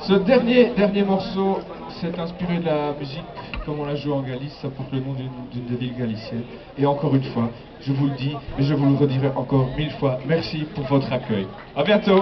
Ce dernier, dernier morceau s'est inspiré de la musique comme on la joue en Galice, ça porte le nom d'une ville galicienne. Et encore une fois, je vous le dis, et je vous le redirai encore mille fois, merci pour votre accueil. A bientôt